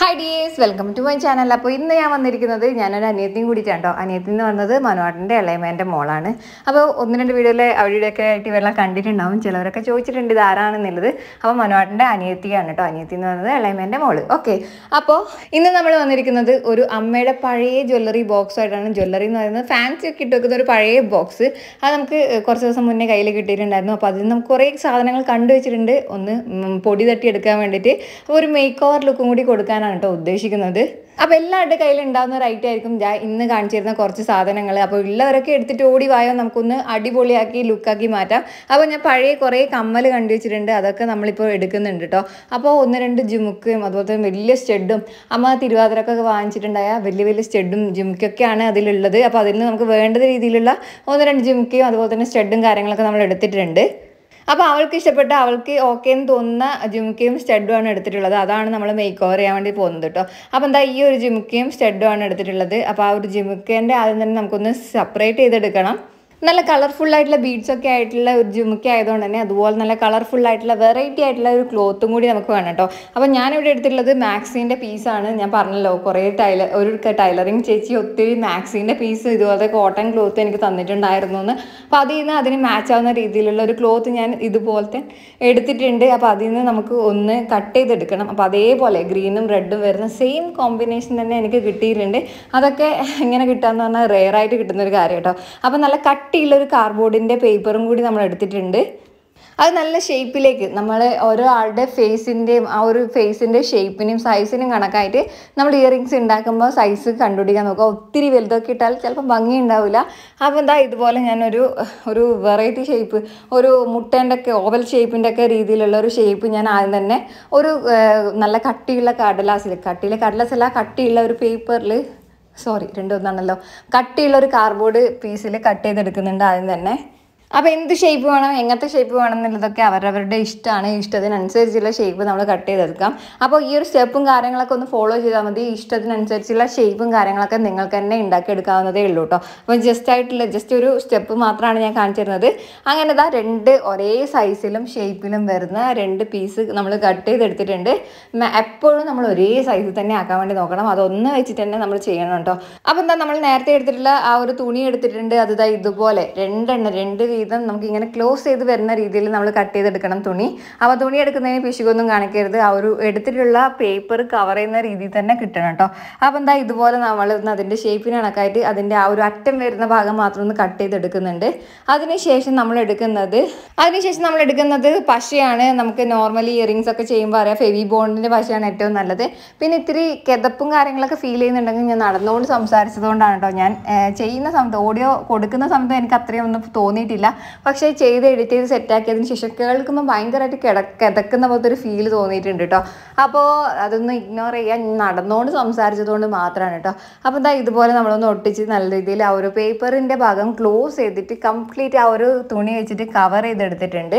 Hi dears welcome to my channel അപ്പോൾ ഇന്ന് ഞാൻ വന്നിരിക്കുന്നത് ഞാനൊരു അനിയത്തിയും കൂടിയിട്ടാണ് കേട്ടോ എന്ന് പറഞ്ഞത് വന്നത് മനോഹരന്റെ ഇളയമേന്റെ മോളാണ്. അപ്പോൾ ഒന്ന് രണ്ട് വീഡിയോയിലെ അവിടെയൊക്കെ ആയിട്ട് ഇവരെല്ലാം കണ്ടിട്ടുണ്ടാവും. ചിലവരൊക്കെ ചോദിച്ചിട്ടുണ്ട് ഇത് ആരാണെന്നുള്ളത്. അപ്പോൾ മനോഹരന്റെ അനിയത്തിയാണ് കേട്ടോ അനിയത്തി എന്ന് പറഞ്ഞത് ഇളയമേന്റെ മോൾ. ഓക്കെ. അപ്പോൾ ഇന്ന് നമ്മൾ വന്നിരിക്കുന്നത് ഒരു അമ്മയുടെ പഴയ ജ്വല്ലറി ബോക്സ് ആയിട്ടാണ്. ജ്വല്ലറി എന്ന് പറയുന്നത് ഫാൻസി ഒക്കെ ഇട്ട് ഒരു പഴയ ബോക്സ് അത് നമുക്ക് കുറച്ച് ദിവസം മുന്നേ കയ്യിൽ കിട്ടിയിട്ടുണ്ടായിരുന്നു. അപ്പോൾ അതിൽ നമുക്ക് കുറേ സാധനങ്ങൾ കണ്ടുവച്ചിട്ടുണ്ട് ഒന്ന് പൊടി തട്ടിയെടുക്കാൻ വേണ്ടിയിട്ട്. ഒരു മേക്ക് ഓവർ ലുക്കും കൂടി കൊടുക്കാനാണ് കേട്ടോ ഉദ്ദേശിക്കുന്നത്. അപ്പോൾ എല്ലാവരുടെ കയ്യിൽ ഉണ്ടാകുന്ന ഒരു ഐറ്റം ആയിരിക്കും. ഞാൻ ഇന്ന് കാണിച്ചിരുന്ന കുറച്ച് സാധനങ്ങൾ അപ്പോൾ ഉള്ളവരൊക്കെ എടുത്തിട്ട് ഓടി വായോ നമുക്കൊന്ന് അടിപൊളിയാക്കി ലുക്കാക്കി മാറ്റാം. അപ്പോൾ ഞാൻ പഴയ കുറേ കമ്മൽ കണ്ടു വെച്ചിട്ടുണ്ട്. അതൊക്കെ നമ്മളിപ്പോൾ എടുക്കുന്നുണ്ട് കേട്ടോ. അപ്പോൾ ഒന്ന് രണ്ട് ജുമുക്കും അതുപോലെ തന്നെ വലിയ സ്റ്റെഡും. അമ്മ തിരുവാതിരക്കൊക്കെ വാങ്ങിച്ചിട്ടുണ്ടായ വലിയ വലിയ സ്റ്റെഡും ജുമുക്കൊക്കെയാണ് അതിലുള്ളത്. അപ്പോൾ അതിൽ നിന്ന് നമുക്ക് വേണ്ട രീതിയിലുള്ള ഒന്ന് രണ്ട് ജുമുക്കയും അതുപോലെ തന്നെ സ്റ്റെഡും കാര്യങ്ങളൊക്കെ നമ്മൾ എടുത്തിട്ടുണ്ട്. അപ്പോൾ അവൾക്ക് ഇഷ്ടപ്പെട്ട അവൾക്ക് ഓക്കെ എന്ന് തോന്നുന്ന ജുമുക്കയും സ്റ്റഡുമാണ് എടുത്തിട്ടുള്ളത്. അതാണ് നമ്മൾ മേക്ക് ഓവർ ചെയ്യാൻ വേണ്ടി പോകുന്നത് കേട്ടോ. അപ്പോൾ എന്താ ഈ ഒരു ജുമുക്കയും സ്റ്റഡുമാണ് എടുത്തിട്ടുള്ളത്. അപ്പോൾ ആ ഒരു ജുമുക്കേന്റെ ആദ്യം തന്നെ നമുക്കൊന്ന് സെപ്പറേറ്റ് ചെയ്തെടുക്കണം. നല്ല കളർഫുൾ ആയിട്ടുള്ള ബീഡ്സ് ഒക്കെ ആയിട്ടുള്ള ഒരു ജുമുക്ക ആയതുകൊണ്ട് തന്നെ അതുപോലെ നല്ല കളർഫുൾ ആയിട്ടുള്ള വെറൈറ്റി ആയിട്ടുള്ള ഒരു ക്ലോത്തും കൂടി നമുക്ക് വേണം കേട്ടോ. അപ്പോൾ ഞാനിവിടെ എടുത്തിട്ടുള്ളത് മാക്സിന്റെ പീസാണ് ഞാൻ പറഞ്ഞല്ലോ കുറേ ടൈലർ ഒരു ടൈലറിങ് ചേച്ചി ഒത്തിരി മാക്സിന്റെ പീസ് ഇതുപോലത്തെ കോട്ടൺ ക്ലോത്ത് എനിക്ക് തന്നിട്ടുണ്ടായിരുന്നു എന്ന്. അപ്പോൾ അതിൽ നിന്ന് അതിന് മാച്ച് ആവുന്ന രീതിയിലുള്ള ഒരു ക്ലോത്ത് ഞാൻ ഇതുപോലത്തെ എടുത്തിട്ടുണ്ട്. അപ്പോൾ അതിൽ നിന്ന് നമുക്ക് ഒന്ന് കട്ട് ചെയ്തെടുക്കണം. അപ്പോൾ അതേപോലെ ഗ്രീനും റെഡും വരുന്ന സെയിം കോമ്പിനേഷൻ തന്നെ എനിക്ക് കിട്ടിയിട്ടുണ്ട്. അതൊക്കെ എങ്ങനെ കിട്ടുക എന്ന് പറഞ്ഞാൽ റെയറായിട്ട് കിട്ടുന്ന ഒരു കാര്യം കേട്ടോ. അപ്പോൾ നല്ല കട്ടിയുള്ള ഒരു കാർഡ്ബോർഡിന്റെ പേപ്പറും കൂടി നമ്മൾ എടുത്തിട്ടുണ്ട്. അത് നല്ല ഷേപ്പിലേക്ക് നമ്മൾ ഓരോ ആളുടെ ഫേസിന്റെയും ആ ഒരു ഫേസിന്റെ ഷേപ്പിനും സൈസിനും കണക്കായിട്ട് നമ്മൾ ഇയറിങ്സ് ഉണ്ടാക്കുമ്പോൾ സൈസ് കണ്ടുപിടിക്കാൻ നോക്കുക. ഒത്തിരി വലുതൊക്കെ ഇട്ടാൽ ചിലപ്പോൾ ഭംഗി ഉണ്ടാവില്ല അപ്പോൾ എന്താ ഇതുപോലെ ഞാനൊരു ഒരു വെറൈറ്റി ഷേപ്പ് ഒരു മുട്ടേന്റെ ഒക്കെ ഓവൽ ഷേപ്പിന്റെ ഒക്കെ രീതിയിലുള്ള ഒരു ഷേപ്പ് ഞാൻ ആദ്യം തന്നെ ഒരു നല്ല കട്ടിയുള്ള കടലാസിൽ കട്ടിയിലെ കടലാസ് അല്ല കട്ടിയുള്ള ഒരു പേപ്പറിൽ സോറി രണ്ടു ഒന്നാണല്ലോ. കട്ടിയുള്ള ഒരു കാർഡ്ബോർഡ് പീസിൽ കട്ട് ചെയ്തെടുക്കുന്നുണ്ട് ആദ്യം തന്നെ. അപ്പോൾ എന്ത് ഷേപ്പ് വേണം എങ്ങനത്തെ ഷേപ്പ് വേണം എന്നുള്ളതൊക്കെ അവരവരുടെ ഇഷ്ടമാണ്. ഇഷ്ടത്തിനനുസരിച്ചുള്ള ഷേപ്പ് നമ്മൾ കട്ട് ചെയ്തെടുക്കാം. അപ്പോൾ ഈ ഒരു സ്റ്റെപ്പും കാര്യങ്ങളൊക്കെ ഒന്ന് ഫോളോ ചെയ്താൽ മതി. ഇഷ്ടത്തിനനുസരിച്ചുള്ള ഷേപ്പും കാര്യങ്ങളൊക്കെ നിങ്ങൾക്ക് തന്നെ ഉണ്ടാക്കിയെടുക്കാവുന്നതേ ഉള്ളൂ കേട്ടോ അപ്പോൾ ജസ്റ്റ് ആയിട്ടുള്ള ജസ്റ്റ് ഒരു സ്റ്റെപ്പ് മാത്രമാണ് ഞാൻ കാണിച്ചു തരുന്നത് അങ്ങനെ ഇതാ രണ്ട് ഒരേ സൈസിലും ഷേപ്പിലും വരുന്ന രണ്ട് പീസ് നമ്മൾ കട്ട് ചെയ്തെടുത്തിട്ടുണ്ട്. എപ്പോഴും നമ്മൾ ഒരേ സൈസിൽ തന്നെ ആക്കാൻ വേണ്ടി നോക്കണം. അതൊന്ന് വെച്ചിട്ട് തന്നെ നമ്മൾ ചെയ്യണം കേട്ടോ അപ്പോൾ എന്താ നമ്മൾ നേരത്തെ എടുത്തിട്ടുള്ള ആ ഒരു തുണി എടുത്തിട്ടുണ്ട്. അത് ഇതുപോലെ. രണ്ടെണ്ണം രണ്ട് വീതം നമുക്ക് ഇങ്ങനെ ക്ലോസ് ചെയ്ത് വരുന്ന രീതിയിൽ നമ്മൾ കട്ട് ചെയ്തെടുക്കണം തുണി. അപ്പോൾ തുണി എടുക്കുന്നതിന് പിശുകൊന്നും കാണിക്കരുത്. ആ ഒരു എടുത്തിട്ടുള്ള പേപ്പർ കവർ ചെയ്യുന്ന രീതിയിൽ തന്നെ കിട്ടണം കേട്ടോ അപ്പോൾ എന്താ ഇതുപോലെ നമ്മൾ അതിന്റെ ഷേപ്പിന് കണക്കായിട്ട് അതിന്റെ ആ ഒരു അറ്റം വരുന്ന ഭാഗം മാത്രം ഒന്ന് കട്ട് ചെയ്തെടുക്കുന്നുണ്ട്. അതിനുശേഷം നമ്മൾ എടുക്കുന്നത് അതിനുശേഷം നമ്മൾ എടുക്കുന്നത് പശയാണ്. നമുക്ക് നോർമലി ഇയറിങ്സ് ഒക്കെ ചെയ്യുമ്പോൾ അറിയാം ഫെവി ബോണ്ടിന്റെ പശയാണ് ഏറ്റവും നല്ലത്. പിന്നെ ഇത്തിരി കിതപ്പും കാര്യങ്ങളൊക്കെ ഫീൽ ചെയ്യുന്നുണ്ടെങ്കിൽ ഞാൻ നടന്നുകൊണ്ട് സംസാരിച്ചതുകൊണ്ടാണ് കേട്ടോ ഞാൻ ചെയ്യുന്ന സമയത്ത് ഓഡിയോ കൊടുക്കുന്ന സമയത്ത് എനിക്ക് അത്രയും ഒന്നും തോന്നിയിട്ടില്ല. പക്ഷേ ചെയ്ത് എഡിറ്റ് ചെയ്ത് സെറ്റാക്കിയതിന് ശേഷം കേൾക്കുമ്പോൾ ഭയങ്കരമായിട്ട് കിട കിതക്കുന്ന പോലത്തെ ഒരു ഫീൽ തോന്നിയിട്ടുണ്ട് കേട്ടോ അപ്പോൾ അതൊന്ന് ഇഗ്നോർ ചെയ്യാൻ നടന്നുകൊണ്ട് സംസാരിച്ചതുകൊണ്ട് മാത്രമാണ് കേട്ടോ അപ്പോൾ എന്താ ഇതുപോലെ നമ്മളൊന്ന് ഒട്ടിച്ച് നല്ല രീതിയിൽ ആ ഒരു പേപ്പറിന്റെ ഭാഗം ക്ലോസ് ചെയ്തിട്ട് കംപ്ലീറ്റ് ആ ഒരു തുണി വെച്ചിട്ട് കവർ ചെയ്തെടുത്തിട്ടുണ്ട്.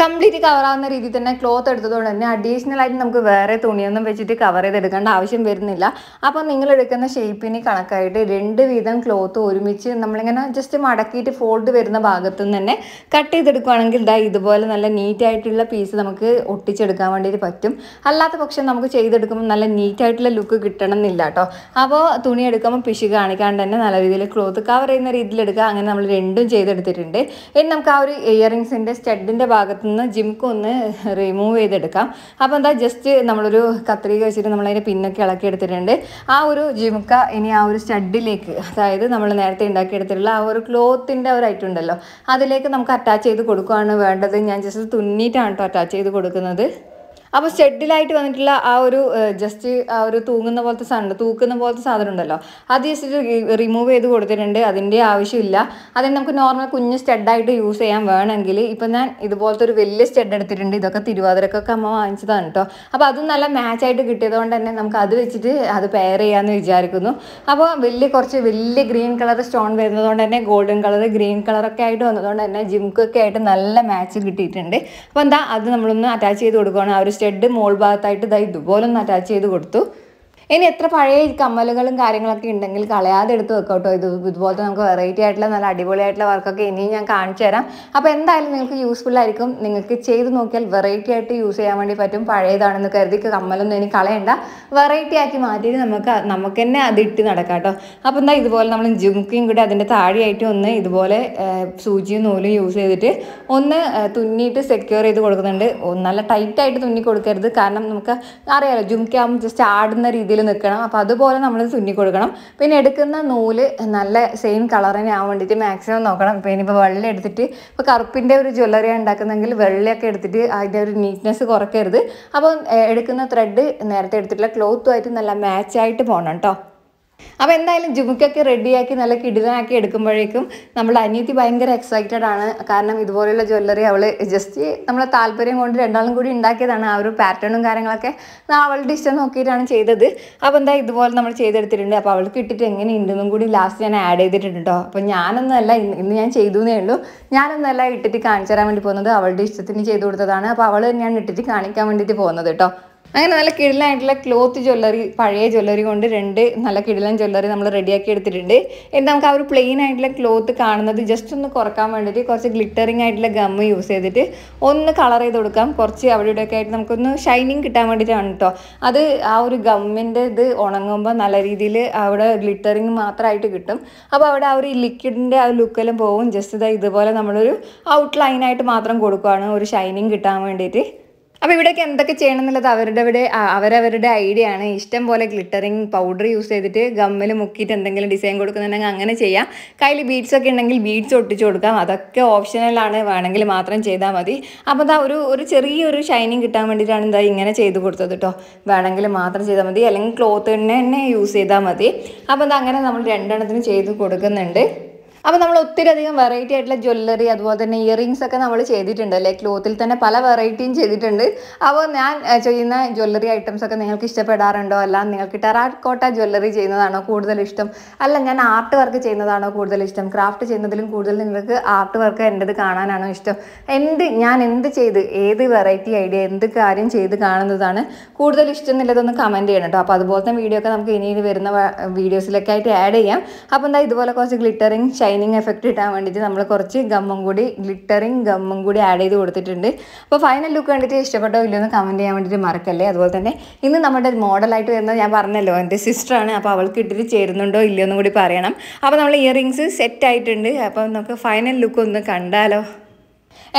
കംപ്ലീറ്റ് കവർ ആവുന്ന രീതിയിൽ തന്നെ ക്ലോത്ത് എടുത്തതുകൊണ്ട് തന്നെ അഡീഷണൽ ആയിട്ട് നമുക്ക് വേറെ തുണിയൊന്നും വെച്ചിട്ട് കവർ ചെയ്തെടുക്കേണ്ട ആവശ്യം വരുന്നില്ല. അപ്പോൾ നിങ്ങൾ എടുക്കുന്ന ഷേപ്പിന് കണക്കായിട്ട് രണ്ട് വീതം ക്ലോത്ത് ഒരുമിച്ച് നമ്മളിങ്ങനെ ജസ്റ്റ് മടക്കിയിട്ട് ഫോൾഡ് വരുന്ന ഭാഗത്തു നിന്ന് തന്നെ കട്ട് ചെയ്തെടുക്കുകയാണെങ്കിൽ ഇതാ ഇതുപോലെ നല്ല നീറ്റ് ആയിട്ടുള്ള പീസ് നമുക്ക് ഒട്ടിച്ചെടുക്കാൻ വേണ്ടിയിട്ട് പറ്റും. അല്ലാത്ത പക്ഷം നമുക്ക് ചെയ്തെടുക്കുമ്പോൾ നല്ല നീറ്റായിട്ടുള്ള ലുക്ക് കിട്ടണം എന്നില്ല കേട്ടോ അപ്പോൾ തുണി എടുക്കുമ്പോൾ പിശു കാണിക്കാണ്ട് തന്നെ നല്ല രീതിയിൽ ക്ലോത്ത് കവർ ചെയ്യുന്ന രീതിയിൽ എടുക്കുക. അങ്ങനെ നമ്മൾ രണ്ടും ചെയ്തെടുത്തിട്ടുണ്ട്. ഇനി നമുക്ക് ആ ഒരു ഇയറിങ്സിന്റെ സ്റ്റഡിന്റെ ഭാഗത്ത് നിന്ന് ജിംക്ക് ഒന്ന് റിമൂവ് ചെയ്തെടുക്കാം. അപ്പോൾ എന്താ ജസ്റ്റ് നമ്മളൊരു കത്രിക വെച്ചിട്ട് നമ്മളതിന്റെ പിന്നൊക്കെ ഇളക്കി എടുത്തിട്ടുണ്ട്. ആ ഒരു ജിമുക്ക ഇനി ആ ഒരു സ്റ്റഡിലേക്ക് അതായത് നമ്മൾ നേരത്തെ ഉണ്ടാക്കിയെടുത്തിട്ടുള്ള ആ ഒരു ക്ലോത്തിന്റെ ഒരു ഐറ്റം ഉണ്ടല്ലോ അതിലേക്ക് നമുക്ക് അറ്റാച്ച് ചെയ്ത് കൊടുക്കുകയാണ് വേണ്ടത്. ഞാൻ ജസ്റ്റ് തുന്നിയിട്ടാണ് കേട്ടോ അറ്റാച്ച് ചെയ്ത് കൊടുക്കുന്നത്. അപ്പോൾ ഷെഡിലായിട്ട് വന്നിട്ടുള്ള ആ ഒരു ജസ്റ്റ് ആ ഒരു തൂങ്ങുന്ന പോലത്തെ സാധനം തൂക്കുന്ന പോലത്തെ സാധനം ഉണ്ടല്ലോ. അത് ജസ്റ്റ് റിമൂവ് ചെയ്ത് കൊടുത്തിട്ടുണ്ട്. അതിന്റെ ആവശ്യമില്ല. അതിന് നമുക്ക് നോർമൽ കുഞ്ഞ് സ്റ്റെഡായിട്ട് യൂസ് ചെയ്യാൻ വേണമെങ്കിൽ ഇപ്പം ഞാൻ ഇതുപോലത്തെ ഒരു വലിയ സ്റ്റെഡ് എടുത്തിട്ടുണ്ട്. ഇതൊക്കെ തിരുവാതിരക്കൊക്കെ അമ്മ വാങ്ങിച്ചതാണ് കേട്ടോ അപ്പോൾ അതും നല്ല മാച്ചായിട്ട് കിട്ടിയതുകൊണ്ട് തന്നെ നമുക്ക് അത് വെച്ചിട്ട് അത് പെയർ ചെയ്യാമെന്ന് വിചാരിക്കുന്നു. അപ്പോൾ വലിയ കുറച്ച് വലിയ ഗ്രീൻ കളർ സ്റ്റോൺ വരുന്നതുകൊണ്ട് തന്നെ ഗോൾഡൻ കളർ ഗ്രീൻ കളറൊക്കെ ആയിട്ട് വന്നതുകൊണ്ട് തന്നെ ജിംക്കൊക്കെ ആയിട്ട് നല്ല മാച്ച് കിട്ടിയിട്ടുണ്ട്. അപ്പോൾ എന്താ അത് നമ്മളൊന്ന് അറ്റാച്ച് ചെയ്ത് കൊടുക്കുകയാണ് ആ ഒരു സ്റ്റെഡ് മോൾ ഭാഗത്തായിട്ട് ഇതാ ഇതുപോലെ ഒന്ന് അറ്റാച്ച് ചെയ്ത് കൊടുത്തു. ഇനി എത്ര പഴയ കമ്മലുകളും കാര്യങ്ങളൊക്കെ ഉണ്ടെങ്കിൽ കളയാതെ എടുത്ത് വെക്കാം കേട്ടോ ഇത് ഇതുപോലത്തെ നമുക്ക് വെറൈറ്റി ആയിട്ടുള്ള നല്ല അടിപൊളിയായിട്ടുള്ള വർക്കൊക്കെ ഇനിയും ഞാൻ കാണിച്ചു തരാം. അപ്പോൾ എന്തായാലും നിങ്ങൾക്ക് യൂസ്ഫുൾ ആയിരിക്കും. നിങ്ങൾക്ക് ചെയ്ത് നോക്കിയാൽ വെറൈറ്റി ആയിട്ട് യൂസ് ചെയ്യാൻ വേണ്ടി പറ്റും. പഴയതാണെന്ന് കരുതി കമ്മലൊന്നും ഇനി കളയണ്ട. വെറൈറ്റി ആക്കി മാറ്റിയിട്ട് നമുക്ക് നമുക്ക് തന്നെ അത് ഇട്ട് നടക്കാം കേട്ടോ. അപ്പോൾ എന്താ ഇതുപോലെ നമ്മൾ ജുമുക്കിയും കൂടി അതിന്റെ താഴെയായിട്ട് ഒന്ന് ഇതുപോലെ സൂചിയും നൂലും യൂസ് ചെയ്തിട്ട് ഒന്ന് തുന്നിയിട്ട് സെക്യൂർ ചെയ്ത് കൊടുക്കുന്നുണ്ട്. നല്ല ടൈറ്റായിട്ട് തുന്നി കൊടുക്കരുത്. കാരണം നമുക്ക് അറിയാലോ ജുംക്കാകുമ്പോൾ ജസ്റ്റ് ആടുന്ന രീതിയിൽ നിൽക്കണം. അപ്പോൾ അതുപോലെ നമ്മൾ തുന്നി കൊടുക്കണം. പിന്നെ എടുക്കുന്ന നൂൽ നല്ല സെയിം കളറിനെ ആവാൻ വേണ്ടിയിട്ട് മാക്സിമം നോക്കണം. ഇപ്പോൾ ഇനിയിപ്പോൾ വെള്ള എടുത്തിട്ട് ഇപ്പോൾ കറുപ്പിന്റെ ഒരു ജ്വല്ലറി ഉണ്ടാക്കുന്നെങ്കിൽ വെള്ളയൊക്കെ എടുത്തിട്ട് അതിന്റെ ഒരു നീറ്റ്നെസ് കുറയ്ക്കരുത്. അപ്പോൾ എടുക്കുന്ന ത്രെഡ് നേരത്തെ എടുത്തിട്ടുള്ള ക്ലോത്തുമായിട്ട് നല്ല മാച്ചായിട്ട് പോകണം കേട്ടോ അപ്പോൾ എന്തായാലും ജുമുക്കൊക്കെ റെഡിയാക്കി നല്ല കിടിലനാക്കി എടുക്കുമ്പോഴേക്കും നമ്മൾ അനിയത്തി ഭയങ്കര എക്സൈറ്റഡ് ആണ്. കാരണം ഇതുപോലെയുള്ള ജ്വല്ലറി അവൾ ജസ്റ്റ് നമ്മളെ താല്പര്യം കൊണ്ട് രണ്ടാളും കൂടി ഉണ്ടാക്കിയതാണ് ആ ഒരു പാറ്റേണും കാര്യങ്ങളൊക്കെ. അവളുടെ ഇഷ്ടം നോക്കിയിട്ടാണ് ചെയ്തത്. അപ്പോൾ എന്താ ഇതുപോലെ നമ്മൾ ചെയ്തെടുത്തിട്ടുണ്ട്. അപ്പോൾ അവൾക്ക് ഇട്ടിട്ട് എങ്ങനെയുണ്ടെന്നും കൂടി ലാസ്റ്റ് ഞാൻ ആഡ് ചെയ്തിട്ടുണ്ട് കേട്ടോ അപ്പോൾ ഞാനൊന്നല്ല ഇന്ന് ഞാൻ ചെയ്തു എന്നേ ഉള്ളൂ. ഞാനൊന്നുമല്ല ഇട്ടിട്ട് കാണിച്ചു തരാൻ വേണ്ടി പോകുന്നത്. അവളുടെ ഇഷ്ടത്തിന് ചെയ്തു കൊടുത്തതാണ്. അപ്പോൾ അവൾ തന്നെയാണ് ഇട്ടിട്ട് കാണിക്കാൻ വേണ്ടിയിട്ട് പോകുന്നത് കേട്ടോ അങ്ങനെ നല്ല കിടിലായിട്ടുള്ള ക്ലോത്ത് ജ്വല്ലറി പഴയ ജ്വല്ലറി കൊണ്ട് രണ്ട് നല്ല കിടിലൻ ജ്വല്ലറി നമ്മൾ റെഡിയാക്കി എടുത്തിട്ടുണ്ട്. എന്നിട്ട് നമുക്ക് ആ ഒരു പ്ലെയിൻ ആയിട്ടുള്ള ക്ലോത്ത് കാണുന്നത് ജസ്റ്റ് ഒന്ന് കുറയ്ക്കാൻ വേണ്ടിയിട്ട് കുറച്ച് ഗ്ലിറ്ററിങ് ആയിട്ടുള്ള ഗമ്മ് യൂസ് ചെയ്തിട്ട് ഒന്ന് കളർ ചെയ്ത് കൊടുക്കാം. കുറച്ച് അവിടെ ഇവിടെയൊക്കെ ആയിട്ട് നമുക്കൊന്ന് ഷൈനിങ് കിട്ടാൻ വേണ്ടിയിട്ടാണ് കേട്ടോ അത് ആ ഒരു ഗമ്മിന്റെ ഇത് ഉണങ്ങുമ്പോൾ നല്ല രീതിയിൽ അവിടെ ഗ്ലിറ്ററിങ് മാത്രമായിട്ട് കിട്ടും. അപ്പോൾ അവിടെ ആ ഒരു ലിക്വിഡിന്റെ ആ ലുക്കെല്ലാം പോകും ജസ്റ്റ് ഇതാ ഇതുപോലെ നമ്മളൊരു ഔട്ട്ലൈനായിട്ട് മാത്രം കൊടുക്കുകയാണ് ഒരു ഷൈനിങ് കിട്ടാൻ വേണ്ടിയിട്ട്. അപ്പോൾ ഇവിടെയൊക്കെ എന്തൊക്കെ ചെയ്യണം എന്നുള്ളത് അവരുടെ അവിടെ അ- അവരവരുടെ ഐഡിയ ആണ്. ഇഷ്ടം പോലെ ഗ്ലിറ്ററിങ് പൗഡർ യൂസ് ചെയ്തിട്ട് ഗമ്മിൽ മുക്കിയിട്ട് എന്തെങ്കിലും ഡിസൈൻ കൊടുക്കുന്നുണ്ടെങ്കിൽ അങ്ങനെ ചെയ്യാം. കയ്യിൽ ബീഡ്സ് ഒക്കെ ഉണ്ടെങ്കിൽ ബീഡ്സ് ഒട്ടിച്ചു കൊടുക്കാം. അതൊക്കെ ഓപ്ഷനലാണ് വേണമെങ്കിൽ മാത്രം ചെയ്താൽ മതി. അപ്പോൾ അതാ ഒരു ഒരു ചെറിയൊരു ഷൈനിങ് കിട്ടാൻ വേണ്ടിയിട്ടാണ് എന്താ ഇങ്ങനെ ചെയ്ത് കൊടുത്തത് കേട്ടോ വേണമെങ്കിൽ മാത്രം ചെയ്താൽ മതി. അല്ലെങ്കിൽ ക്ലോത്ത് തന്നെ തന്നെ യൂസ് ചെയ്താൽ മതി. അപ്പോൾ അതങ്ങനെ അങ്ങനെ നമ്മൾ രണ്ടെണ്ണത്തിന് ചെയ്ത് കൊടുക്കുന്നുണ്ട്. അപ്പോൾ നമ്മൾ ഒത്തിരി അധികം വെറൈറ്റി ആയിട്ടുള്ള ജ്വല്ലറി അതുപോലെ തന്നെ ഇയറിങ്സ് ഒക്കെ നമ്മൾ ചെയ്തിട്ടുണ്ട് അല്ലേ? ക്ലോത്തിൽ തന്നെ പല വെറൈറ്റിയും ചെയ്തിട്ടുണ്ട്. അപ്പോൾ ഞാൻ ചെയ്യുന്ന ജ്വല്ലറി ഐറ്റംസ് ഒക്കെ നിങ്ങൾക്ക് ഇഷ്ടപ്പെടാറുണ്ടോ? അല്ല നിങ്ങൾക്ക് ടെറാക്കോട്ട ജ്വല്ലറി ചെയ്യുന്നതാണോ കൂടുതൽ ഇഷ്ടം? അല്ല ഞാൻ ആർട്ട് വർക്ക് ചെയ്യുന്നതാണോ കൂടുതൽ ഇഷ്ടം? ക്രാഫ്റ്റ് ചെയ്യുന്നതിലും കൂടുതൽ നിങ്ങൾക്ക് ആർട്ട് വർക്ക് എന്റെത് കാണാനാണോ ഇഷ്ടം? എന്ത് ഞാൻ എന്ത് ചെയ്ത് ഏത് വെറൈറ്റി ഐഡിയ എന്ത് കാര്യം ചെയ്ത് കാണുന്നതാണ് കൂടുതൽ ഇഷ്ടം എന്നുള്ളതൊന്ന് കമന്റ് ചെയ്യണം കേട്ടോ. അപ്പോൾ അതുപോലത്തെ വീഡിയോ ഒക്കെ നമുക്ക് ഇനി വരുന്ന വീഡിയോസിലൊക്കെ ആയിട്ട് ആഡ് ചെയ്യാം. അപ്പോൾ എന്താ ഇതുപോലെ കുറച്ച് ഗ്ലിറ്ററിങ് ഷൈനിങ് എഫക്റ്റ് കിട്ടാൻ വേണ്ടിയിട്ട് നമ്മൾ കുറച്ച് ഗമ്മും കൂടി ഗ്ലിറ്ററിങ് ഗമ്മും കൂടി ആഡ് ചെയ്ത് കൊടുത്തിട്ടുണ്ട്. അപ്പോൾ ഫൈനൽ ലുക്ക് കണ്ടിട്ട് ഇഷ്ടപ്പെട്ടോ ഇല്ലയോ എന്ന് കമന്റ് ചെയ്യാൻ വേണ്ടിയിട്ട് മറക്കല്ലേ. അതുപോലെ തന്നെ ഇന്ന് നമ്മുടെ മോഡലായിട്ട് വരുന്നത് ഞാൻ പറഞ്ഞല്ലോ എന്റെ സിസ്റ്ററാണ് അപ്പോൾ അവൾക്ക് ഇട്ടിട്ട് ചേരുന്നുണ്ടോ ഇല്ലയോ എന്നും കൂടി പറയണം. അപ്പോൾ നമ്മൾ ഇയറിങ്സ് സെറ്റ് ആയിട്ടുണ്ട്. അപ്പോൾ നമുക്ക് ഫൈനൽ ലുക്ക് ഒന്ന് കണ്ടാലോ.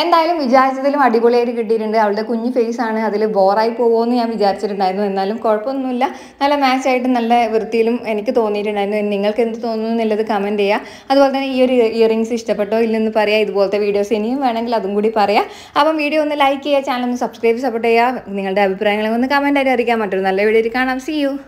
എന്തായാലും വിചാരിച്ചതിലും അടിപൊളിയായിട്ട് കിട്ടിയിട്ടുണ്ട്. അവളുടെ കുഞ്ഞു ഫേസ് ആണ്. അതിൽ ബോറായി പോകുമെന്ന് ഞാൻ വിചാരിച്ചിട്ടുണ്ടായിരുന്നു. എന്നാലും കുഴപ്പമൊന്നുമില്ല. നല്ല മാച്ച് ആയിട്ട് നല്ല വൃത്തിയിലും എനിക്ക് തോന്നിയിട്ടുണ്ടായിരുന്നു. നിങ്ങൾക്ക് എന്ത് തോന്നുന്നു എന്നുള്ളത് കമന്റ് ചെയ്യുക അതുപോലെ തന്നെ ഈ ഒരു ഇയറിങ്സ് ഇഷ്ടപ്പെട്ടോ ഇല്ലെന്ന് പറയാം. ഇതുപോലത്തെ വീഡിയോസ് ഇനിയും വേണമെങ്കിൽ അതും കൂടി പറയാം. അപ്പം വീഡിയോ ഒന്ന് ലൈക്ക് ചെയ്യുക ചാനൽ ഒന്ന് സബ്സ്ക്രൈബ് സപ്പോർട്ട് ചെയ്യുക. നിങ്ങളുടെ അഭിപ്രായങ്ങളെ ഒന്ന് കമന്റായിട്ട് അറിയിക്കാൻ മറ്റൊരു നല്ല വീഡിയോയിൽ കാണാം. C U